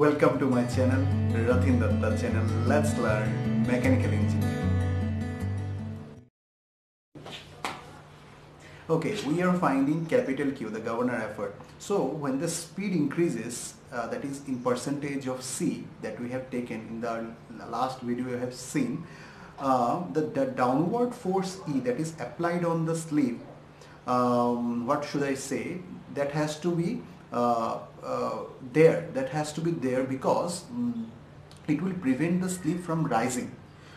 Welcome to my channel, Rathin Dutta channel. Let's learn mechanical engineering. Okay, we are finding capital Q, the governor effort. So when the speed increases, uh, that is in percentage of C that we have taken in the last video you have seen, uh, the, the downward force E that is applied on the sleeve, um, what should I say, that has to be uh, uh, there that has to be there because um, it will prevent the slip from rising.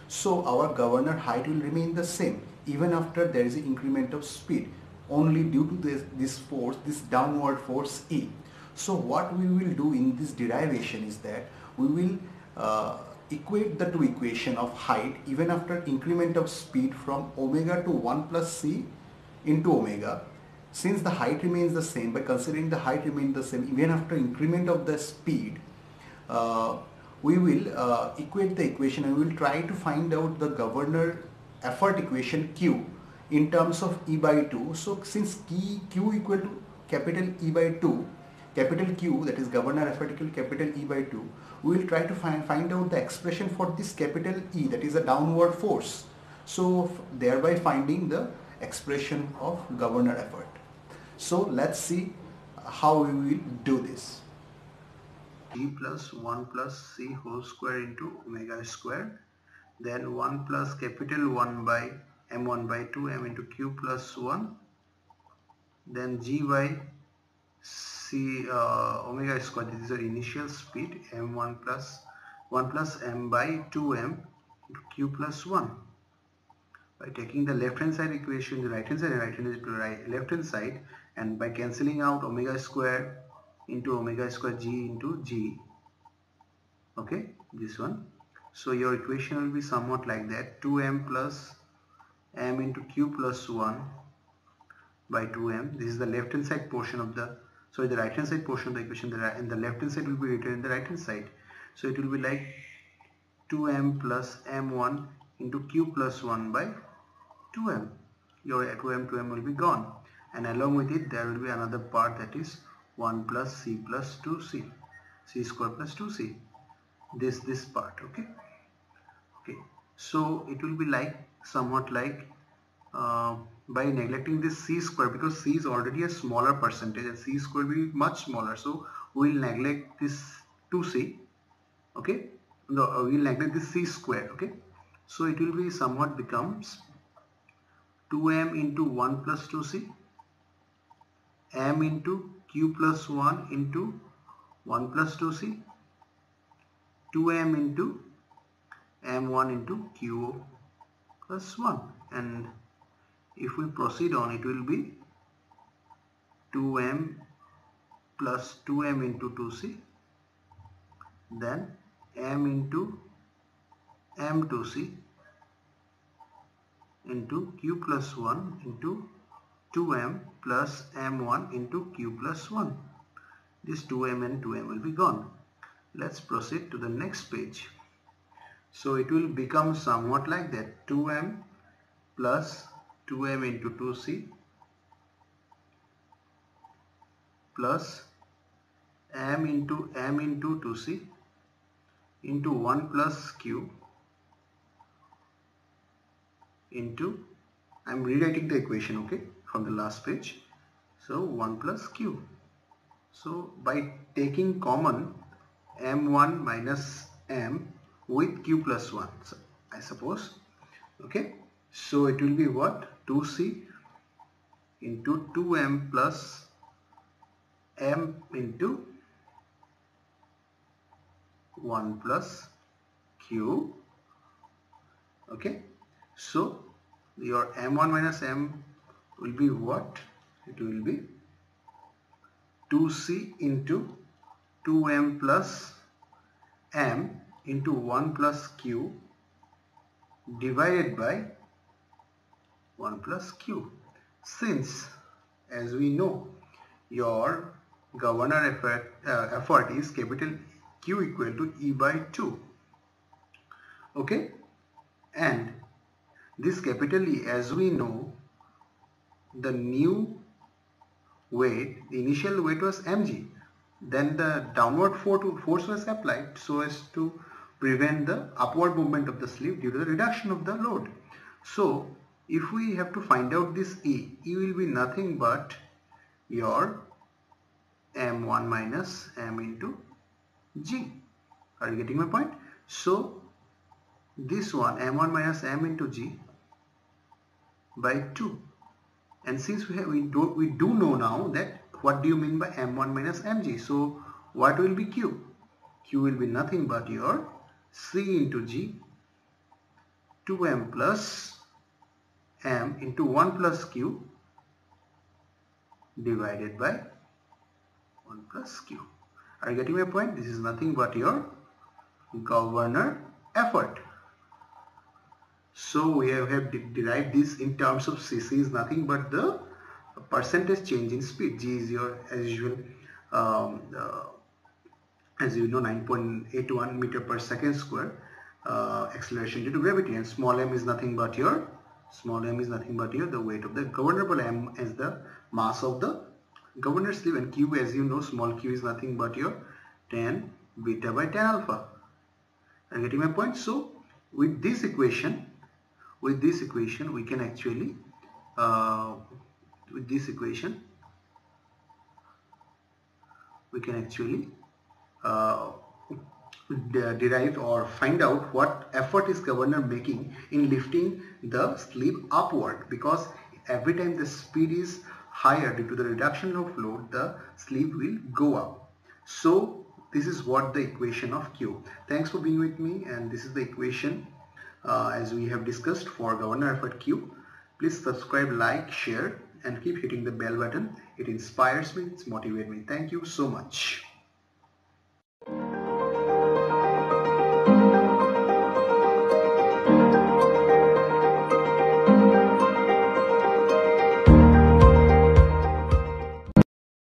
So our governor height will remain the same even after there is an increment of speed only due to this, this force this downward force E. So what we will do in this derivation is that we will uh, equate the two equation of height even after increment of speed from omega to 1 plus c into omega since the height remains the same by considering the height remains the same even after increment of the speed uh, we will uh, equate the equation and we will try to find out the governor effort equation q in terms of e by 2 so since q, q equal to capital e by 2 capital q that is governor effort equal to capital e by 2 we will try to find find out the expression for this capital e that is a downward force. So thereby finding the expression of governor effort so let's see how we will do this. e plus 1 plus c whole square into omega square then 1 plus capital 1 by m1 by 2 m into q plus 1 then g by c uh, omega square this is the initial speed. M1 plus 1 plus m by 2m into q plus 1 by taking the left hand side equation the right hand side right hand side right left hand side and by cancelling out omega square into omega square g into g. Okay this one. So your equation will be somewhat like that. 2m plus m into q plus 1 by 2m this is the left hand side portion of the so the right hand side portion of the equation. The right, and the left hand side will be written in the right hand side. So it will be like 2m plus m1 into q plus 1 by 2m your 2m 2m will be gone and along with it there will be another part that is 1 plus c plus 2c c square plus 2c this this part okay? Okay. So it will be like somewhat like uh, by neglecting this c square because c is already a smaller percentage and c square will be much smaller. So we will neglect this 2c okay? No uh, we will neglect this c square okay? So it will be somewhat becomes 2m into 1 plus 2c m into q plus 1 into 1 plus 2c 2m into m1 into q plus 1 and if we proceed on it will be 2m plus 2m into 2c then m into m2c into q plus 1 into 2m plus m1 into q plus 1. This 2m and 2m will be gone. Let's proceed to the next page. So it will become somewhat like that 2m plus 2m into 2c plus m into m into 2c into 1 plus q into I'm rewriting the equation okay from the last page. So 1 plus q. So by taking common m1 minus m with q plus 1 so I suppose. Okay. So it will be what? 2c into 2m plus m into 1 plus q. Okay. So your m1 minus m will be what? It will be 2c into 2m plus m into 1 plus q divided by 1 plus q. Since as we know your governor effort, uh, effort is capital Q equal to E by 2. Okay. And this capital E as we know the new weight, the initial weight was mg, then the downward force was applied so as to prevent the upward movement of the sleeve due to the reduction of the load. So if we have to find out this E, E will be nothing but your M1 minus M into G. Are you getting my point? So this one M1 minus M into G by 2 and since we have we do we do know now that what do you mean by m1 minus mg so what will be q? Q will be nothing but your c into g 2m plus m into 1 plus q divided by 1 plus q. Are you getting my point? This is nothing but your governor effort so we have, have derived this in terms of cc is nothing but the percentage change in speed. G is your as usual um, uh, as you know 9.81 meter per second square uh, acceleration due to gravity. And small m is nothing but your small m is nothing but your the weight of the governable m is the mass of the governor sleeve. And q as you know small q is nothing but your tan beta by tan alpha. Are getting my point? So with this equation with this equation we can actually uh, with this equation we can actually uh, derive or find out what effort is governor making in lifting the sleeve upward. Because every time the speed is higher due to the reduction of load the sleeve will go up. So this is what the equation of q. Thanks for being with me and this is the equation uh, as we have discussed for governor effort Q. Please subscribe, like, share and keep hitting the bell button. It inspires me, it motivates me. Thank you so much.